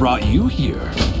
brought you here?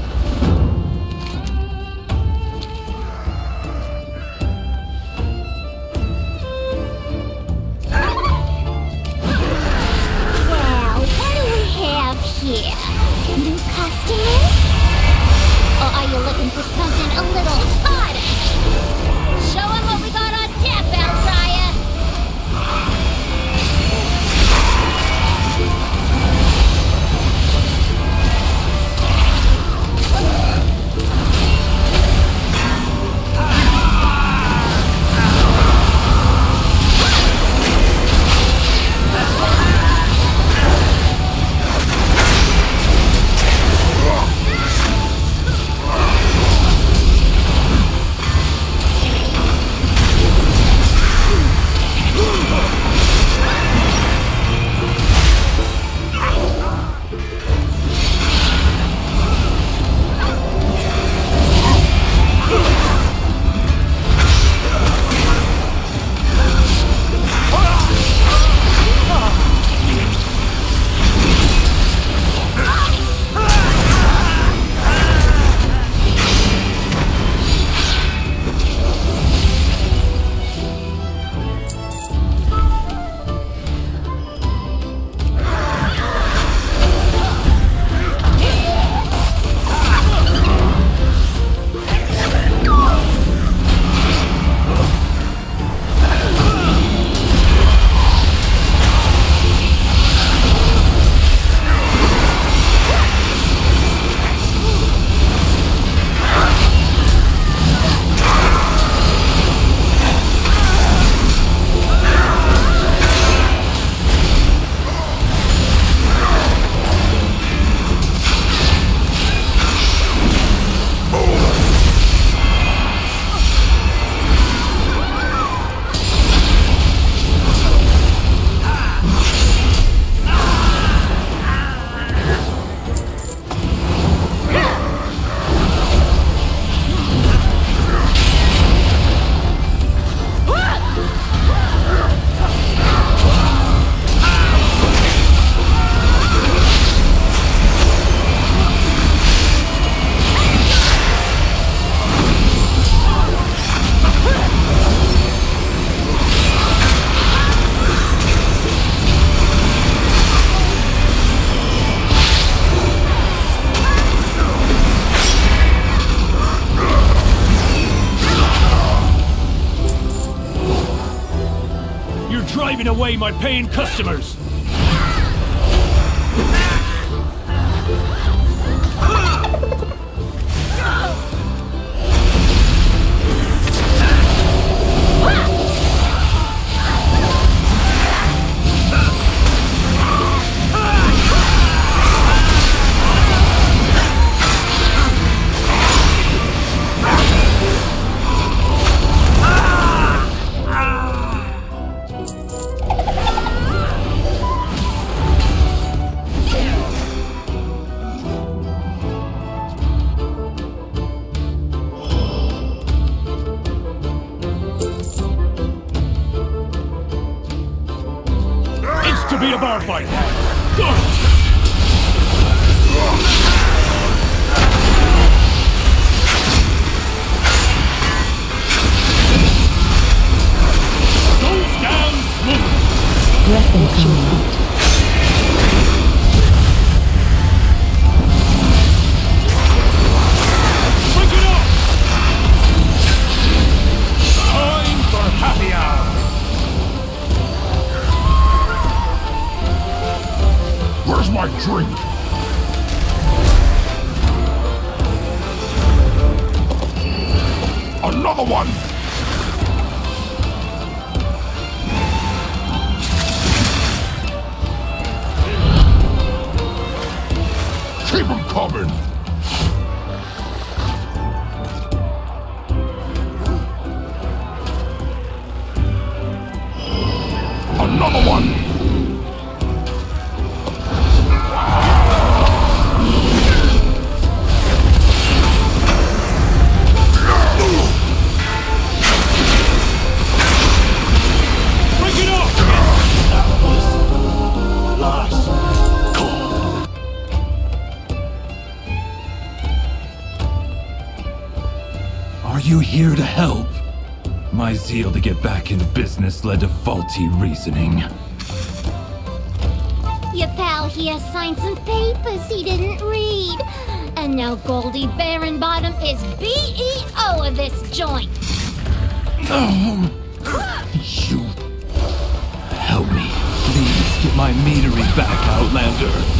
my paying customers! carbine! Don't stand smooth! Weapon coming. my drink! Another one! Keep them coming! My zeal to get back in business led to faulty reasoning. Your pal here signed some papers he didn't read. And now Goldie Bottom is BEO of this joint. Oh, you. Help me. Please get my meadery back, Outlander.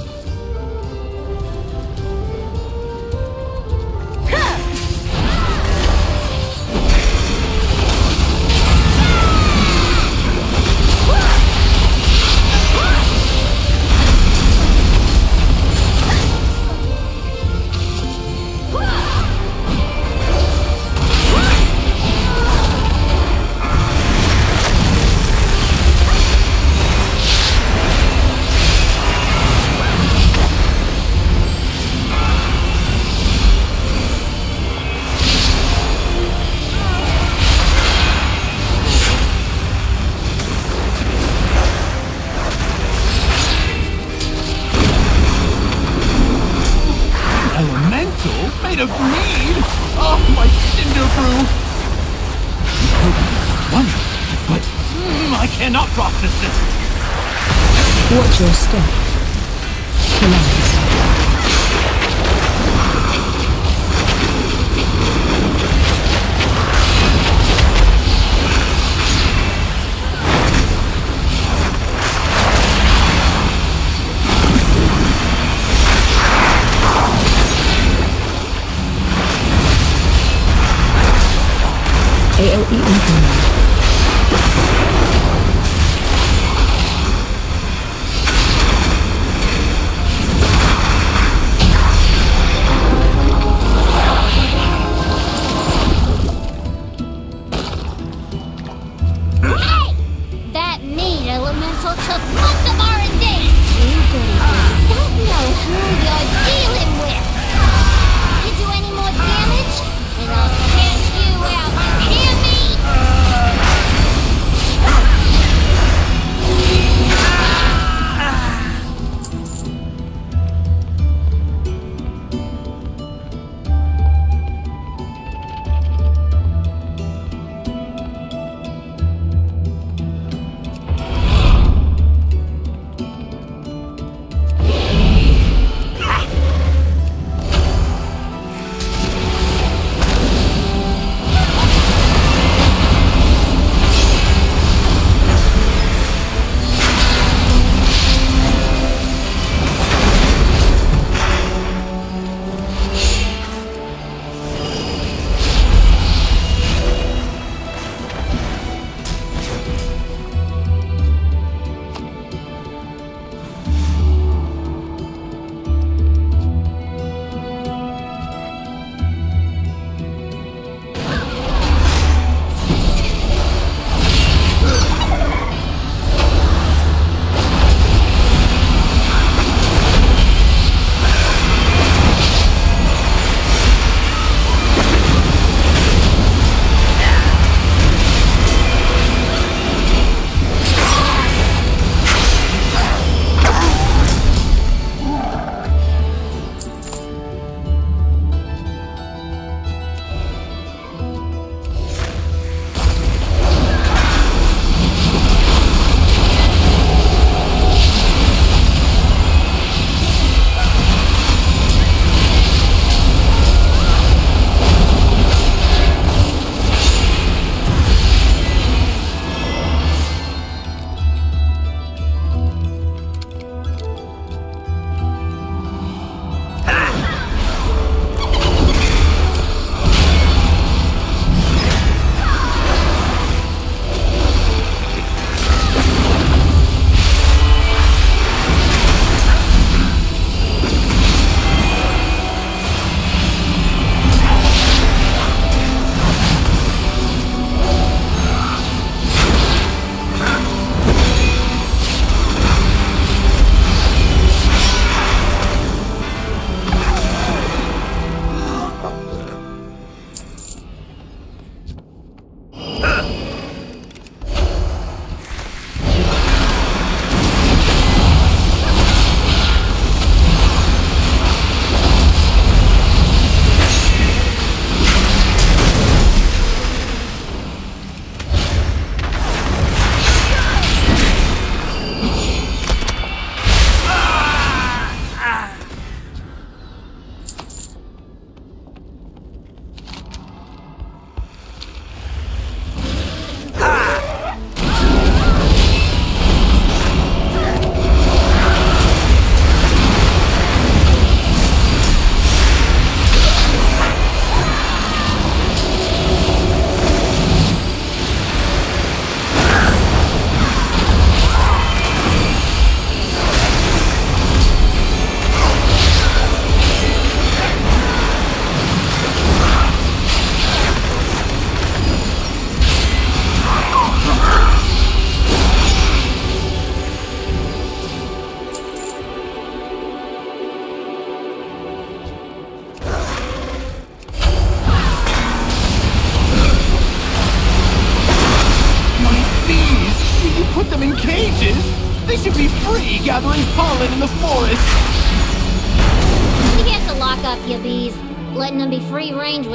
cannot drop this. system. Watch your step. Collide.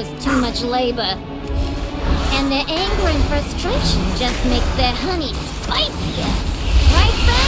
is too much labor. And their anger and frustration just make their honey spicier. Right, Bert?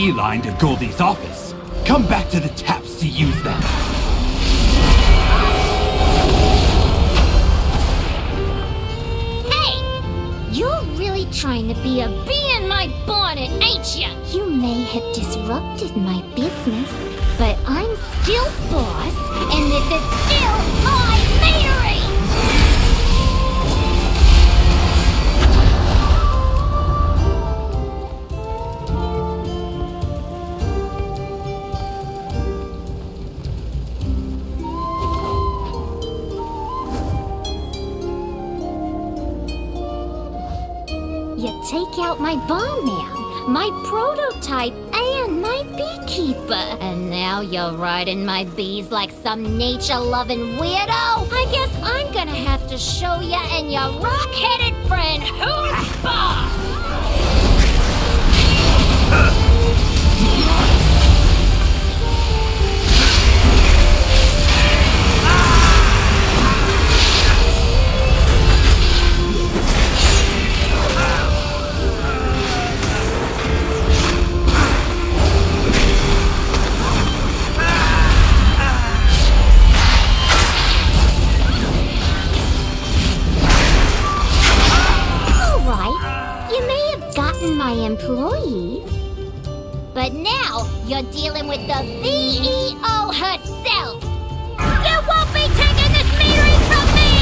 Beeline to Goldie's office. Come back to the taps to use them. Hey! You're really trying to be a bee in my bonnet, ain't ya? You may have disrupted my business, but I'm still boss, and this is still my meadery! You take out my bomb man, my prototype, and my beekeeper. And now you're riding my bees like some nature-loving weirdo? I guess I'm gonna have to show you and your rock-headed friend who's boss! You're dealing with the CEO herself. You won't be taking this meadery from me!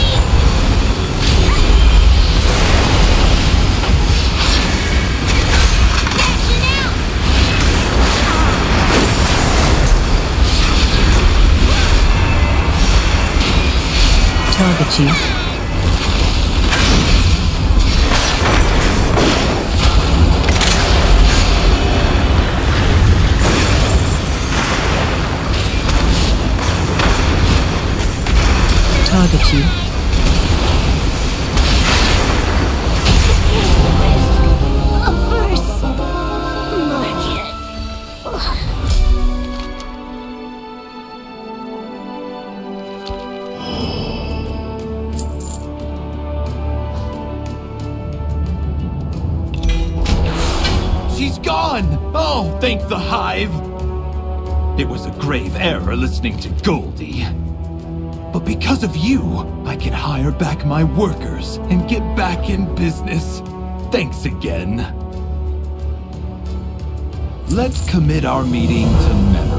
Cashing out! Target you. Target you. She's gone! Oh, thank the hive! It was a grave error listening to Goldie. But because of you, I can hire back my workers and get back in business. Thanks again. Let's commit our meeting to memory.